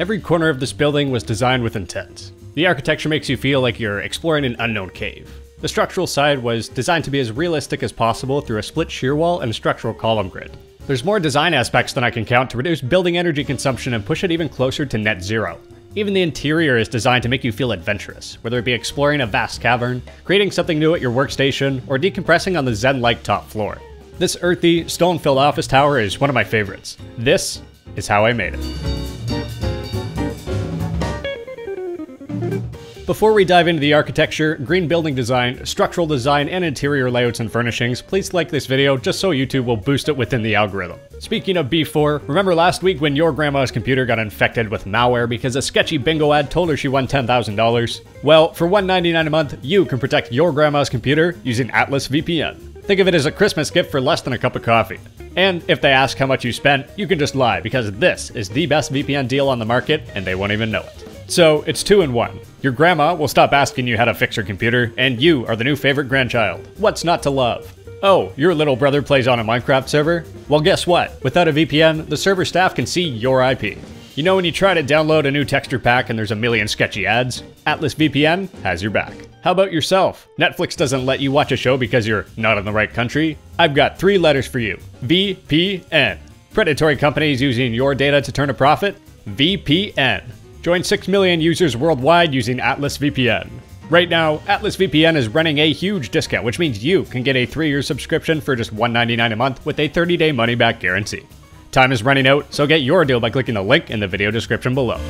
Every corner of this building was designed with intent. The architecture makes you feel like you're exploring an unknown cave. The structural side was designed to be as realistic as possible through a split shear wall and a structural column grid. There's more design aspects than I can count to reduce building energy consumption and push it even closer to net zero. Even the interior is designed to make you feel adventurous, whether it be exploring a vast cavern, creating something new at your workstation, or decompressing on the zen-like top floor. This earthy, stone-filled office tower is one of my favorites. This is how I made it. Before we dive into the architecture, green building design, structural design, and interior layouts and furnishings, please like this video just so YouTube will boost it within the algorithm. Speaking of B4, remember last week when your grandma's computer got infected with malware because a sketchy bingo ad told her she won $10,000? Well, for $1.99 a month, you can protect your grandma's computer using Atlas VPN. Think of it as a Christmas gift for less than a cup of coffee. And if they ask how much you spent, you can just lie because this is the best VPN deal on the market and they won't even know it. So it's two in one. Your grandma will stop asking you how to fix your computer, and you are the new favorite grandchild. What's not to love? Oh, your little brother plays on a Minecraft server? Well, guess what? Without a VPN, the server staff can see your IP. You know when you try to download a new texture pack and there's a million sketchy ads? Atlas VPN has your back. How about yourself? Netflix doesn't let you watch a show because you're not in the right country? I've got three letters for you. VPN. Predatory companies using your data to turn a profit? VPN. Join 6 million users worldwide using Atlas VPN. Right now, Atlas VPN is running a huge discount, which means you can get a 3-year subscription for just $1.99 a month with a 30-day money-back guarantee. Time is running out, so get your deal by clicking the link in the video description below.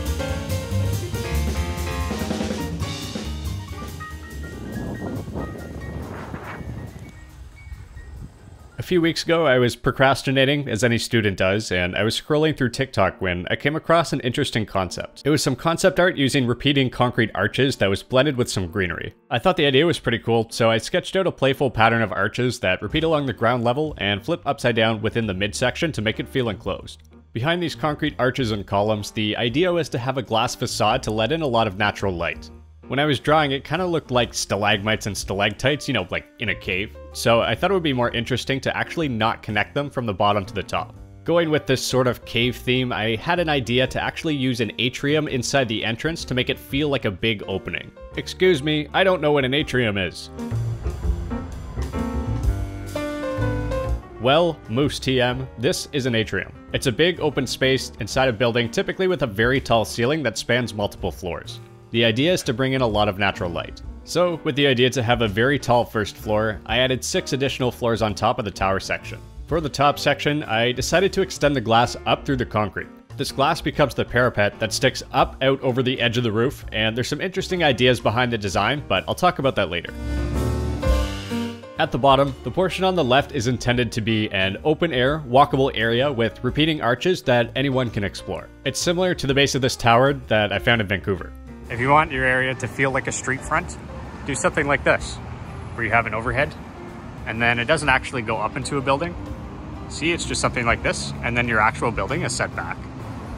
Few weeks ago, I was procrastinating, as any student does, and I was scrolling through TikTok when I came across an interesting concept. It was some concept art using repeating concrete arches that was blended with some greenery. I thought the idea was pretty cool, so I sketched out a playful pattern of arches that repeat along the ground level and flip upside down within the midsection to make it feel enclosed. Behind these concrete arches and columns, the idea was to have a glass facade to let in a lot of natural light. When I was drawing, it kind of looked like stalagmites and stalactites, you know, like in a cave. So I thought it would be more interesting to actually not connect them from the bottom to the top. Going with this sort of cave theme, I had an idea to actually use an atrium inside the entrance to make it feel like a big opening. Excuse me, I don't know what an atrium is. Well, Moose TM, this is an atrium. It's a big open space inside a building, typically with a very tall ceiling that spans multiple floors. The idea is to bring in a lot of natural light. So, with the idea to have a very tall first floor, I added 6 additional floors on top of the tower section. For the top section, I decided to extend the glass up through the concrete. This glass becomes the parapet that sticks up out over the edge of the roof, and there's some interesting ideas behind the design, but I'll talk about that later. At the bottom, the portion on the left is intended to be an open air, walkable area with repeating arches that anyone can explore. It's similar to the base of this tower that I found in Vancouver. If you want your area to feel like a street front, do something like this, where you have an overhead, and then it doesn't actually go up into a building. See, it's just something like this, and then your actual building is set back.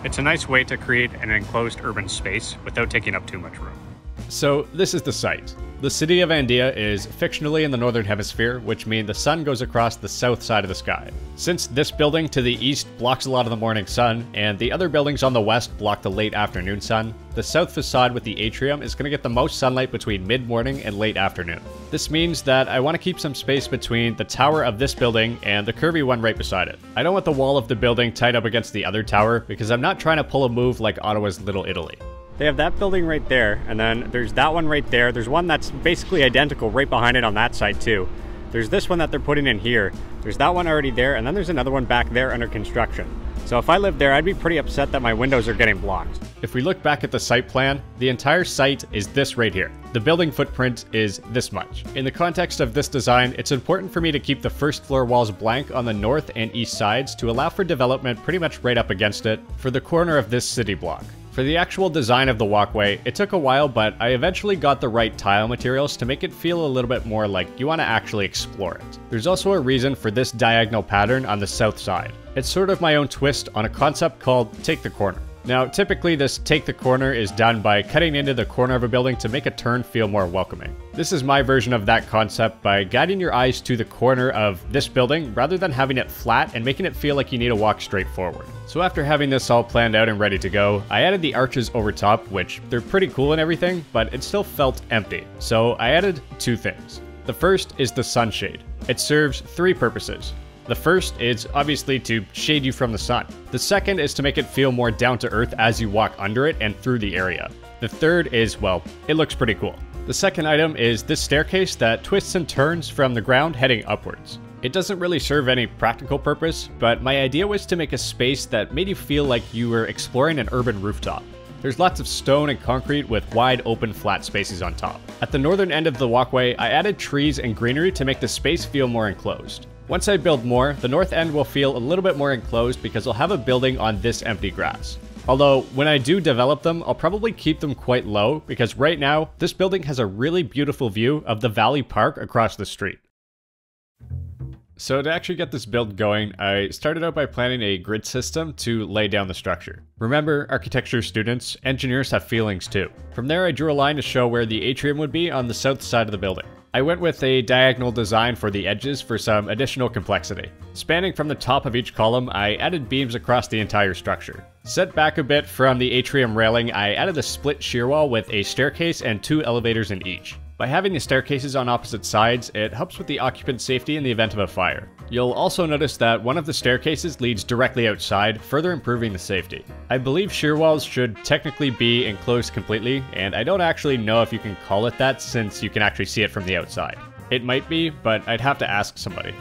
It's a nice way to create an enclosed urban space without taking up too much room. So this is the site. The city of Andea is fictionally in the northern hemisphere, which means the sun goes across the south side of the sky. Since this building to the east blocks a lot of the morning sun, and the other buildings on the west block the late afternoon sun, the south facade with the atrium is going to get the most sunlight between mid-morning and late afternoon. This means that I want to keep some space between the tower of this building and the curvy one right beside it. I don't want the wall of the building tied up against the other tower because I'm not trying to pull a move like Ottawa's Little Italy. They have that building right there, and then there's that one right there. There's one that's basically identical right behind it on that side too. There's this one that they're putting in here. There's that one already there, and then there's another one back there under construction. So if I lived there, I'd be pretty upset that my windows are getting blocked. If we look back at the site plan, the entire site is this right here. The building footprint is this much. In the context of this design, it's important for me to keep the first floor walls blank on the north and east sides to allow for development pretty much right up against it for the corner of this city block. For the actual design of the walkway, it took a while, but I eventually got the right tile materials to make it feel a little bit more like you want to actually explore it. There's also a reason for this diagonal pattern on the south side. It's sort of my own twist on a concept called Take the Corner. Now, typically this take the corner is done by cutting into the corner of a building to make a turn feel more welcoming. This is my version of that concept by guiding your eyes to the corner of this building rather than having it flat and making it feel like you need to walk straight forward. So after having this all planned out and ready to go, I added the arches over top, which they're pretty cool and everything, but it still felt empty. So I added two things. The first is the sunshade. It serves three purposes. The first is obviously to shade you from the sun. The second is to make it feel more down to earth as you walk under it and through the area. The third is, well, it looks pretty cool. The second item is this staircase that twists and turns from the ground heading upwards. It doesn't really serve any practical purpose, but my idea was to make a space that made you feel like you were exploring an urban rooftop. There's lots of stone and concrete with wide open flat spaces on top. At the northern end of the walkway, I added trees and greenery to make the space feel more enclosed. Once I build more, the north end will feel a little bit more enclosed because I'll have a building on this empty grass. Although, when I do develop them, I'll probably keep them quite low because right now, this building has a really beautiful view of the Valley Park across the street. So to actually get this build going, I started out by planning a grid system to lay down the structure. Remember, architecture students, engineers have feelings too. From there I drew a line to show where the atrium would be on the south side of the building. I went with a diagonal design for the edges for some additional complexity. Spanning from the top of each column, I added beams across the entire structure. Set back a bit from the atrium railing, I added a split shear wall with a staircase and two elevators in each. By having the staircases on opposite sides, it helps with the occupant safety in the event of a fire. You'll also notice that one of the staircases leads directly outside, further improving the safety. I believe shear walls should technically be enclosed completely, and I don't actually know if you can call it that since you can actually see it from the outside. It might be, but I'd have to ask somebody.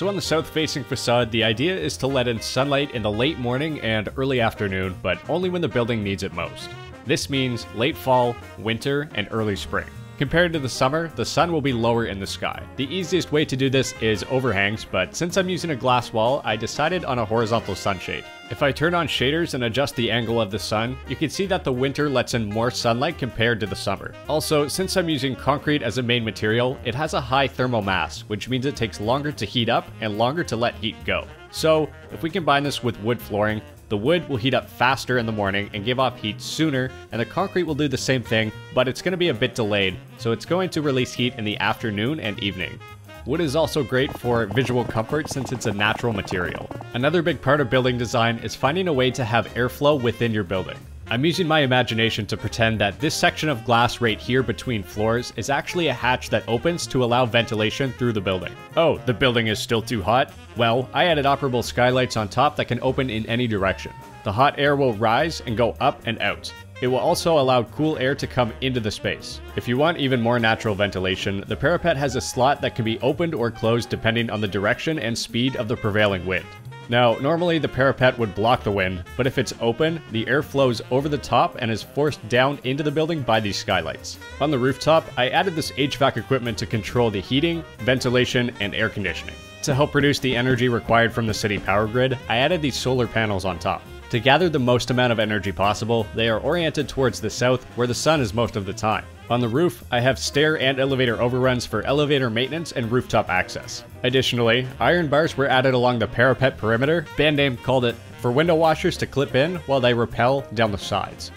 So on the south-facing facade, the idea is to let in sunlight in the late morning and early afternoon, but only when the building needs it most. This means late fall, winter, and early spring. Compared to the summer, the sun will be lower in the sky. The easiest way to do this is overhangs, but since I'm using a glass wall, I decided on a horizontal sunshade. If I turn on shaders and adjust the angle of the sun, you can see that the winter lets in more sunlight compared to the summer. Also, since I'm using concrete as a main material, it has a high thermal mass, which means it takes longer to heat up and longer to let heat go. So, if we combine this with wood flooring, the wood will heat up faster in the morning and give off heat sooner, and the concrete will do the same thing, but it's going to be a bit delayed, so it's going to release heat in the afternoon and evening. Wood is also great for visual comfort since it's a natural material. Another big part of building design is finding a way to have airflow within your building. I'm using my imagination to pretend that this section of glass right here between floors is actually a hatch that opens to allow ventilation through the building. Oh, the building is still too hot? Well, I added operable skylights on top that can open in any direction. The hot air will rise and go up and out. It will also allow cool air to come into the space. If you want even more natural ventilation, the parapet has a slot that can be opened or closed depending on the direction and speed of the prevailing wind. Now, normally the parapet would block the wind, but if it's open, the air flows over the top and is forced down into the building by these skylights. On the rooftop, I added this HVAC equipment to control the heating, ventilation, and air conditioning. To help produce the energy required from the city power grid, I added these solar panels on top. To gather the most amount of energy possible, they are oriented towards the south, where the sun is most of the time. On the roof, I have stair and elevator overruns for elevator maintenance and rooftop access. Additionally, iron bars were added along the parapet perimeter, band name called it, for window washers to clip in while they rappel down the sides.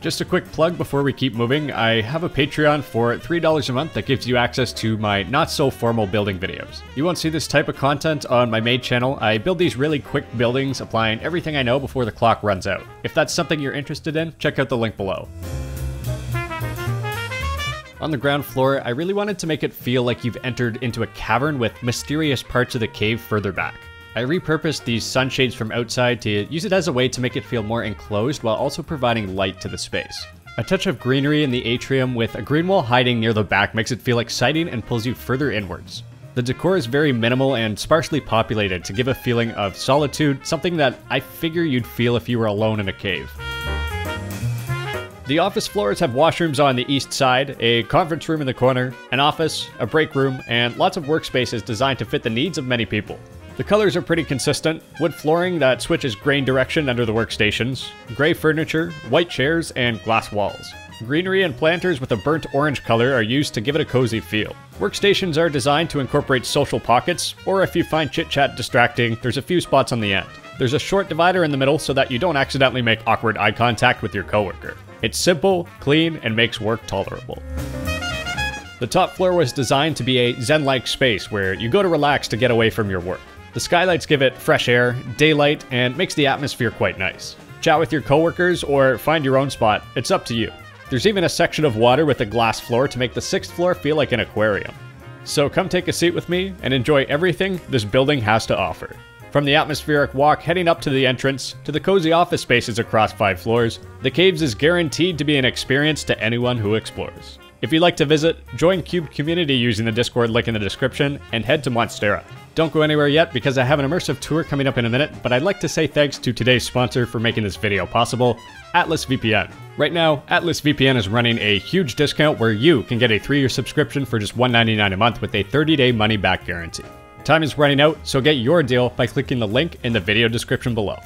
Just a quick plug before we keep moving, I have a Patreon for $3 a month that gives you access to my not so formal building videos. You won't see this type of content on my main channel, I build these really quick buildings applying everything I know before the clock runs out. If that's something you're interested in, check out the link below. On the ground floor, I really wanted to make it feel like you've entered into a cavern with mysterious parts of the cave further back. I repurposed these sunshades from outside to use it as a way to make it feel more enclosed while also providing light to the space. A touch of greenery in the atrium with a green wall hiding near the back makes it feel exciting and pulls you further inwards. The decor is very minimal and sparsely populated to give a feeling of solitude, something that I figure you'd feel if you were alone in a cave. The office floors have washrooms on the east side, a conference room in the corner, an office, a break room, and lots of workspaces designed to fit the needs of many people. The colors are pretty consistent wood flooring that switches grain direction under the workstations, gray furniture, white chairs, and glass walls. Greenery and planters with a burnt orange color are used to give it a cozy feel. Workstations are designed to incorporate social pockets, or if you find chit chat distracting, there's a few spots on the end. There's a short divider in the middle so that you don't accidentally make awkward eye contact with your coworker. It's simple, clean, and makes work tolerable. The top floor was designed to be a zen like space where you go to relax to get away from your work. The skylights give it fresh air, daylight, and makes the atmosphere quite nice. Chat with your coworkers or find your own spot, it's up to you. There's even a section of water with a glass floor to make the sixth floor feel like an aquarium. So come take a seat with me and enjoy everything this building has to offer. From the atmospheric walk heading up to the entrance, to the cozy office spaces across five floors, the Caves is guaranteed to be an experience to anyone who explores. If you'd like to visit, join Cubed Community using the Discord link in the description and head to Monstera. Don't go anywhere yet because I have an immersive tour coming up in a minute, but I'd like to say thanks to today's sponsor for making this video possible, Atlas VPN. Right now, Atlas VPN is running a huge discount where you can get a 3-year subscription for just $1.99 a month with a 30-day money-back guarantee. Time is running out, so get your deal by clicking the link in the video description below.